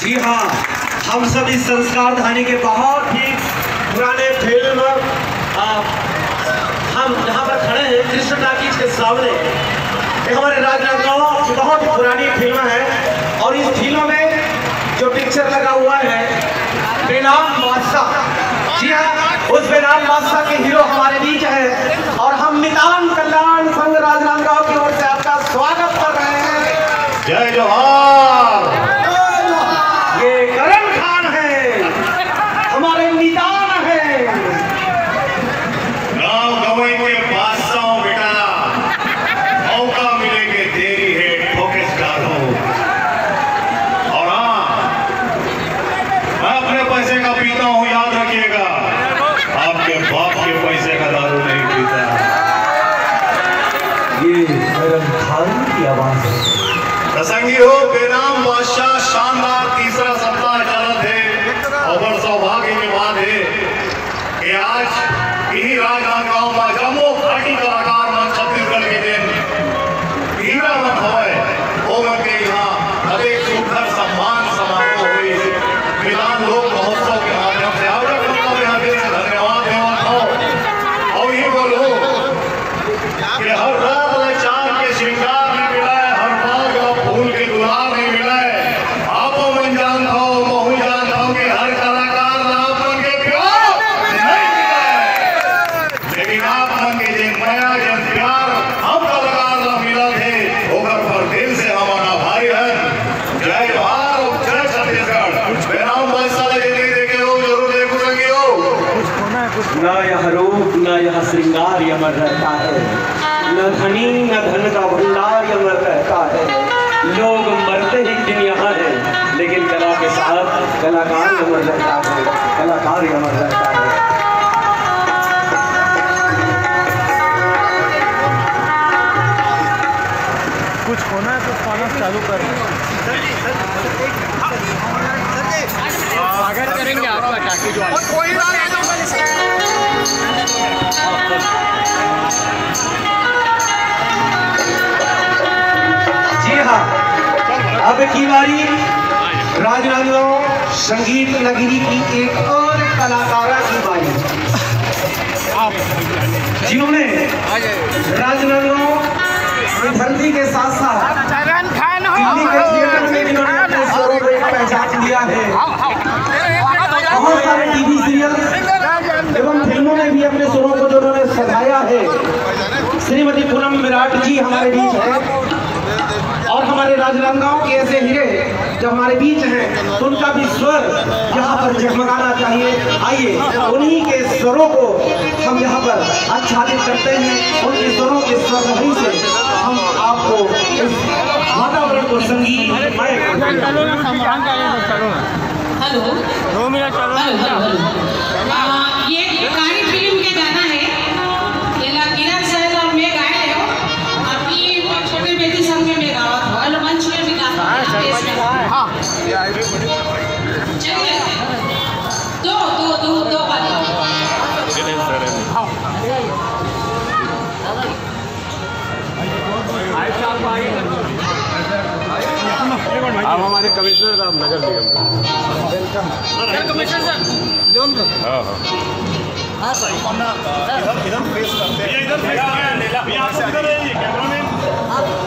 जी हाँ हम सब इस संस्कार धानी के बहुत ही पुराने फ़िल्म हम यहाँ पर खड़े हैं कृष्ण टाकीज के सामने। ये हमारे राजनांदगांव की बहुत पुरानी फ़िल्म है और इस फ़िल्म में जो पिक्चर लगा हुआ है, बेनाम बादशाह। जी हाँ बेनाम बादशाह के हीरो हमारे बीच है और हम मितान कल्याण संघ राजनांदगांव की ओर से आपका स्वागत कर रहे हैं। जय जोहार ये करण खान है हमारे निदान है गाँव गवई के बादशाह बेटा मौका मिले के देरी है ठोके डालो और हाँ मैं अपने पैसे का पीता हूँ याद रखिएगा आपके बाप के पैसे का दारू नहीं पीता ये करण खान की आवाज़ है। प्रसंगी हो, बेनाम बादशाह, शानदार तीसरा सप्ताह चला है, और सौभाग्य के बाद है कि आज इन्हीं राजनांदगांव में जम्मू घाटी कलाकार यह श्रृंगार यमर रहता है। न धनी न धन का भंडार यमर रहता है। लोग मरते ही दिन यहाँ है लेकिन कला के साथ कलाकार यमर रहता है। कलाकार यमर रहता है। कुछ होना है तो पाना चालू कर। स्वागत करेंगे आपका टाकी जो। जी अब की बारी। राजनांदगांव संगीत नगरी की एक और कलाकारा की बारी। जिन्होंने राजनांदगांव की साथ साथ दिल्ली के थिएटर में जिन्होंने अपने स्वरों को एक पहचान दिया है। बहुत सारे टीवी सीरियल एवं फ़िल्मों में भी अपने स्वरों को जो उन्होंने सजाया है। श्रीमती पूनम विराट जी हमारे बीच है। हमारे राजनांदगांव के ऐसे हीरे जो हमारे बीच हैं तो उनका भी स्वर यहाँ पर जगमगाना चाहिए। आइए उन्हीं के स्वरों को हम यहाँ पर आच्छादित करते हैं। उनके स्वरों के स्वर वहीं से हम आपको इस वातावरण को हैं हेलो। दो मिनट चलो। Hello hello hello. ये कहानी आप हमारे कमिश्नर साहब नगर निगम कमिश्नर इधर फेस करते हैं।